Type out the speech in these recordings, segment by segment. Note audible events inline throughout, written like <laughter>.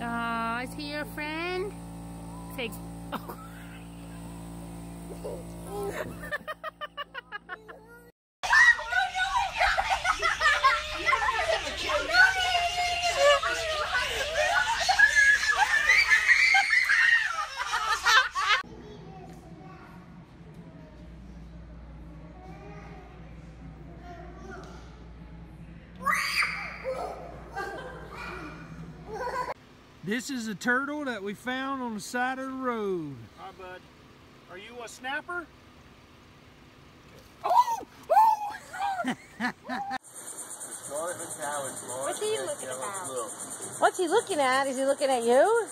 Aw, <laughs> uh, is he your friend? Takes. Oh. <laughs> <laughs> This is a turtle that we found on the side of the road. Hi, bud. Are you a snapper? Oh, oh What's he looking about? What's he looking at? Is he looking at you?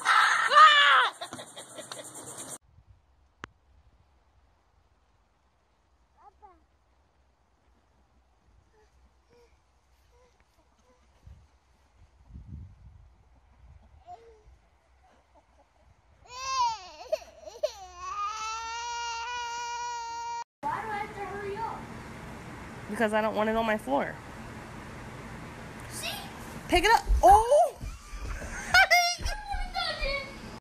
Why do I have to hurry up? Because I don't want it on my floor. See? Pick it up. Oh! <laughs>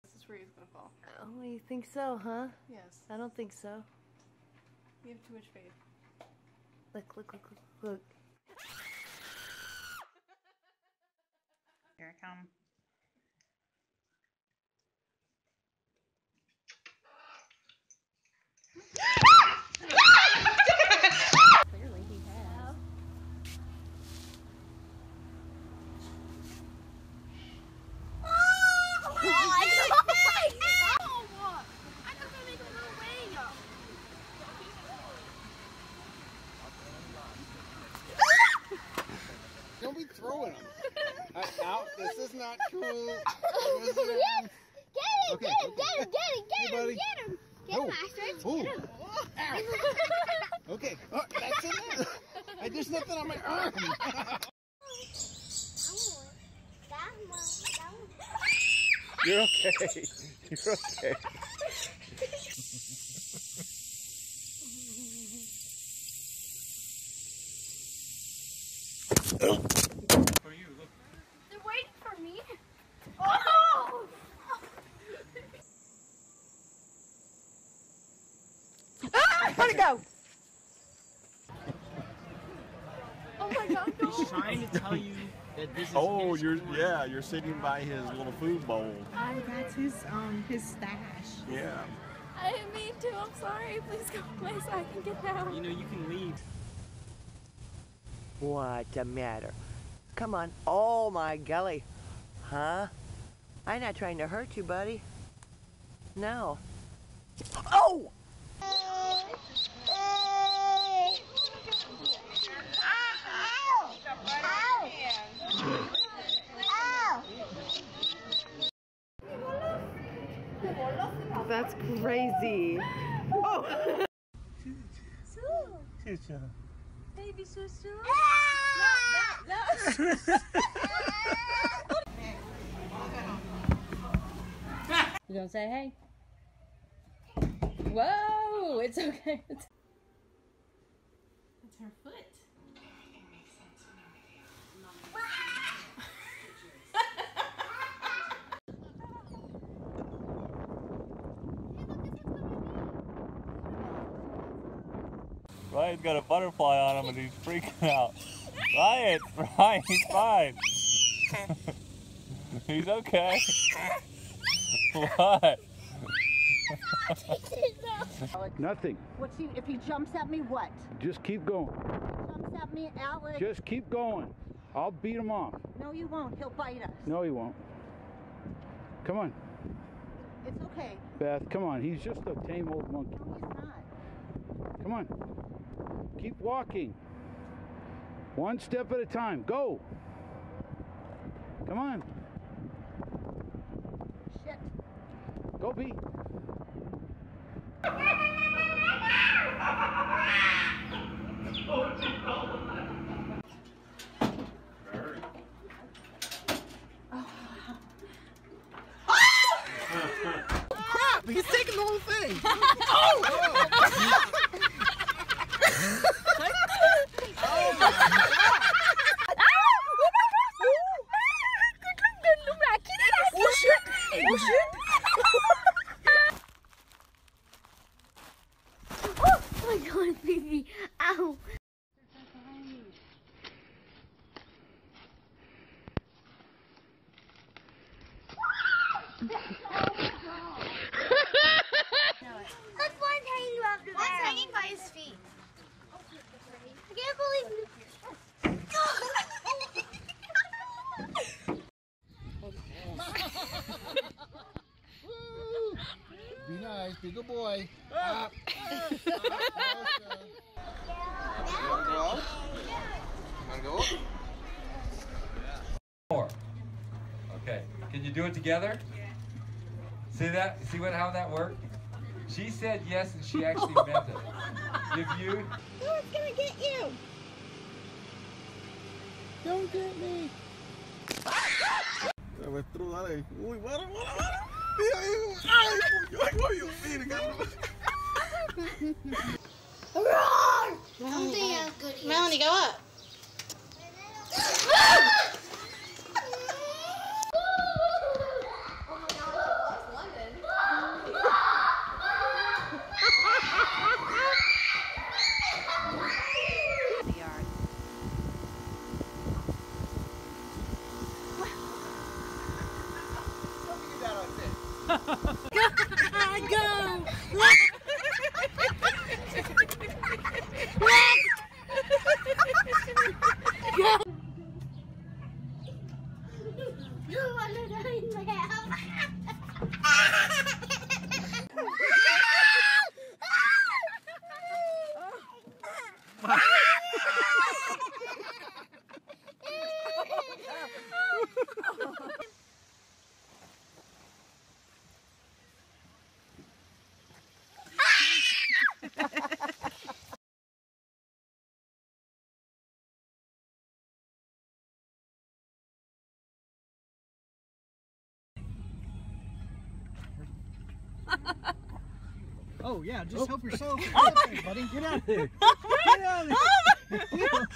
This is where he's gonna fall. Oh, you think so, huh? Yes. I don't think so. You have too much faith. Look, look, look, look, look. Here I come. <laughs> Clearly he has. Don't be throwing them. uh, out. This is not cool. <laughs> Get him, Okay, get him, okay. get him, get him, Hey, get him, get him. Oh. Oh. Get him, Astrid. Ooh. Get him. Ow. Okay. Oh, that's in there. I, there's nothing on my arm. <laughs> <laughs> You're okay. You're okay. They're waiting for me. Oh! Where'd it go? Oh my god, no. He's trying to tell you that this is Oh, his you're corner. yeah, you're sitting by his little food bowl. Oh, that's his um his stash. Yeah. I didn't mean to. I'm sorry. Please go away so I can get down. You know, you can leave. What the matter? Come on. Oh my golly. Huh? I'm not trying to hurt you, buddy. No. Oh! That's crazy. Oh. Baby sister. <laughs> You gonna say hey? Whoa! It's okay. It's her foot. Ryan's got a butterfly on him and he's freaking out. Ryan, <laughs> Ryan, he's fine. <laughs> he's okay. what? Nothing. What's he, if he jumps at me, what? Just keep going. Jumps at me, Alex. Just keep going. I'll beat him off. No, you won't. He'll bite us. No, he won't. Come on, It's okay. Beth. Come on. He's just a tame old monkey. No, he's not. Come on. Keep walking. One step at a time. Go. Come on. Shit. Go, B. He's taking the whole thing. Oh my god, baby. Ow. That's one hanging up there. What's hanging by his feet? I can't believe Be nice. Be a good boy. Up. Four. Okay. Can you do it together? See that? See what how that worked? She said yes and she actually meant it. If you Who's gonna get you? Don't get me. Avestruz, dale. Uy, para, para, para. Dios mío, cabrón. Ha ha ha. Melanie, go up. Oh yeah, just help yourself. <laughs> Oh my buddy, get out of there. Get out of there.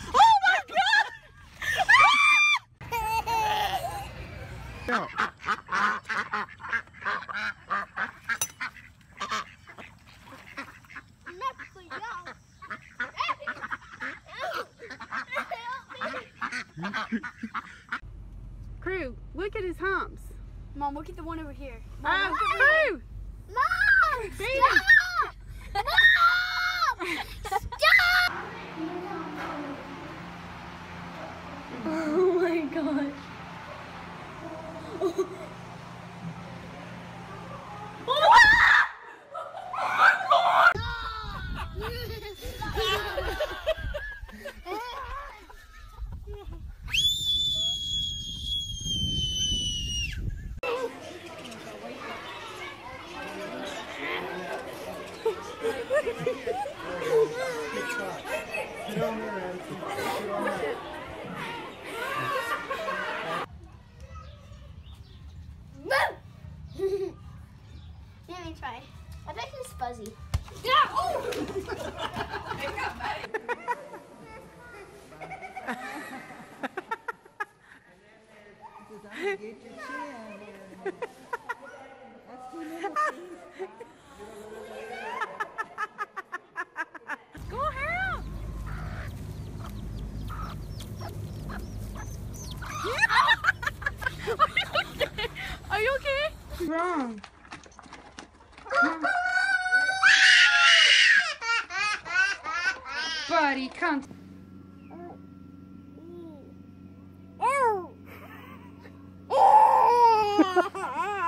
<laughs> Crew, look at his humps. Mom, look at the one over here. Ah, Mom, look over here. Mom! Try. I bet it's fuzzy. <laughs> Go ahead! Are you okay? Wrong. Buddy, come.